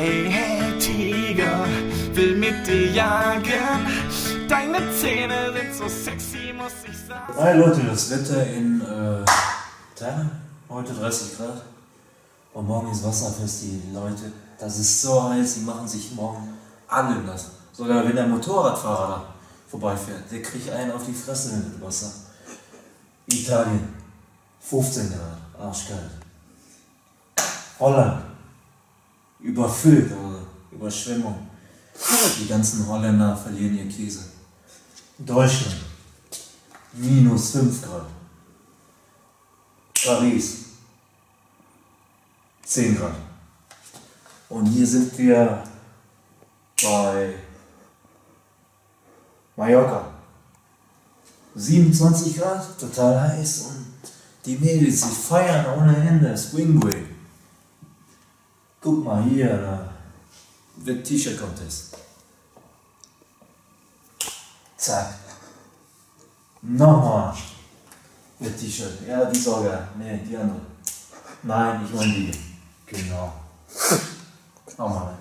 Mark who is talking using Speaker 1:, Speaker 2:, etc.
Speaker 1: Hey, hey, Tiger, will mit dir jagen. Deine Zähne sind so sexy, muss ich sagen.
Speaker 2: Hi Leute, das Wetter in äh, Terne, heute 30 Grad. Und morgen ist Wasserfest, die Leute. Das ist so heiß, die machen sich morgen alle nass. Sogar wenn der Motorradfahrer da vorbeifährt, der kriegt einen auf die Fresse mit Wasser. Italien, 15 Grad, arschkalt. Holland, überfüllt, also Überschwemmung. Die ganzen Holländer verlieren ihr Käse. Deutschland, minus 5 Grad. Paris, 10 Grad. Und hier sind wir bei Mallorca. 27 Grad, total heiß und die Mädels, die feiern ohne Ende, Swingway. Guck mal hier, da wird T-Shirt-Contest. Zack. Nochmal. Wird T-Shirt. Ja, die sogar. Nee, die andere. Nein, ich meine die. Genau. Nochmal.